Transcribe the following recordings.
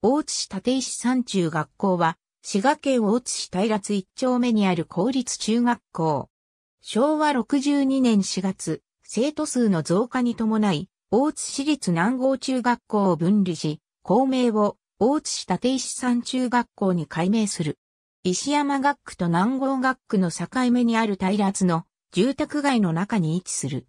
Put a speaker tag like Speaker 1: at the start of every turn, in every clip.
Speaker 1: 大津市立石山中学校は、滋賀県大津市平津一丁目にある公立中学校。昭和62年4月、生徒数の増加に伴い、大津市立南郷中学校を分離し、校名を大津市立石山中学校に改名する。石山学区と南郷学区の境目にある平津の住宅街の中に位置する。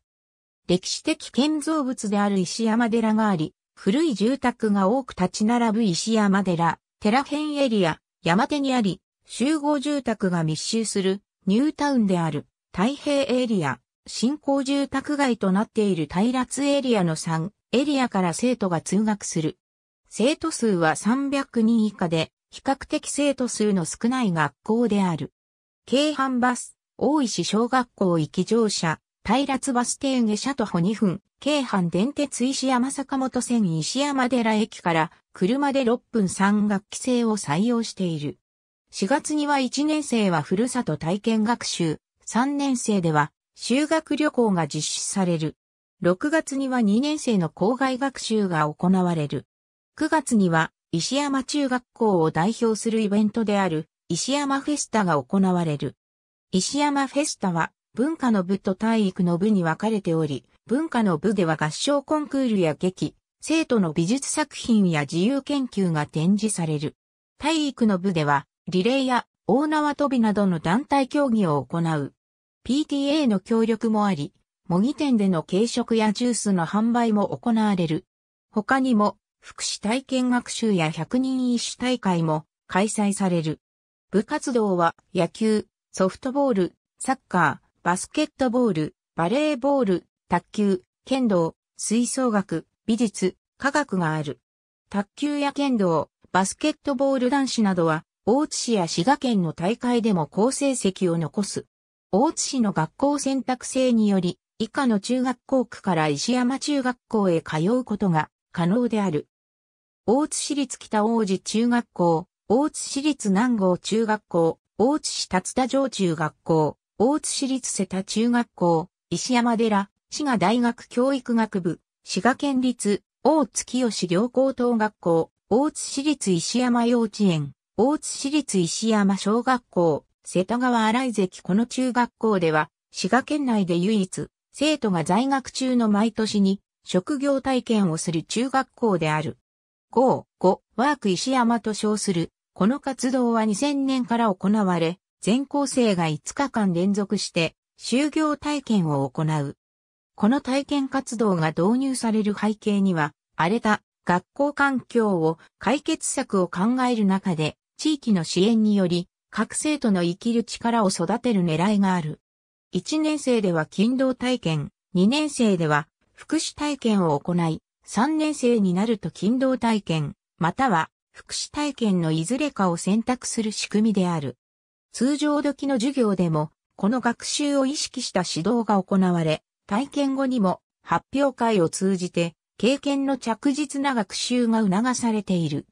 Speaker 1: 歴史的建造物である石山寺があり、古い住宅が多く立ち並ぶ石山寺、寺辺エリア、山手にあり、集合住宅が密集するニュータウンである太平エリア、新興住宅街となっている平津エリアの3エリアから生徒が通学する。生徒数は300人以下で、比較的生徒数の少ない学校である。京阪バス、大石小学校行き乗車、平津バス停下車徒歩2分、京阪電鉄石山坂本線石山寺駅から車で6分3学期制を採用している。4月には1年生はふるさと体験学習、3年生では修学旅行が実施される。6月には2年生の校外学習が行われる。9月には石山中学校を代表するイベントである石山フェスタが行われる。石山フェスタは文化の部と体育の部に分かれており、文化の部では合唱コンクールや劇、生徒の美術作品や自由研究が展示される。体育の部では、リレーや大縄跳びなどの団体競技を行う。PTA の協力もあり、模擬店での軽食やジュースの販売も行われる。他にも、福祉体験学習や百人一首大会も開催される。部活動は野球、ソフトボール、サッカー、バスケットボール、バレーボール、卓球、剣道、吹奏楽、美術、科学がある。卓球や剣道、バスケットボール男子などは、大津市や滋賀県の大会でも好成績を残す。大津市の学校選択制により、以下の中学校区から石山中学校へ通うことが可能である。大津市立北王子中学校、大津市立南郷中学校、大津市達田城中学校、大津市立瀬田中学校、石山寺、滋賀大学教育学部、滋賀県立、大津清良高等学校、大津市立石山幼稚園、大津市立石山小学校、瀬田川荒井関この中学校では、滋賀県内で唯一、生徒が在学中の毎年に、職業体験をする中学校である。5、5、ワーク石山と称する、この活動は2000年から行われ、全校生が5日間連続して就業体験を行う。この体験活動が導入される背景には、荒れた学校環境を解決策を考える中で、地域の支援により、各生徒の生きる力を育てる狙いがある。1年生では勤労体験、2年生では福祉体験を行い、3年生になると勤労体験、または福祉体験のいずれかを選択する仕組みである。通常時の授業でも、この学習を意識した指導が行われ、体験後にも発表会を通じて、経験の着実な学習が促されている。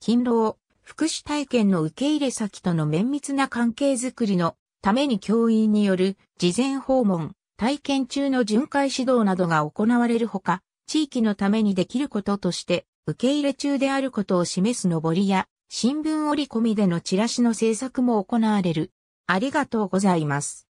Speaker 1: 勤労、福祉体験の受け入れ先との綿密な関係づくりのために教員による事前訪問、体験中の巡回指導などが行われるほか、地域のためにできることとして受け入れ中であることを示す上りや新聞折り込みでのチラシの制作も行われる。ありがとうございます。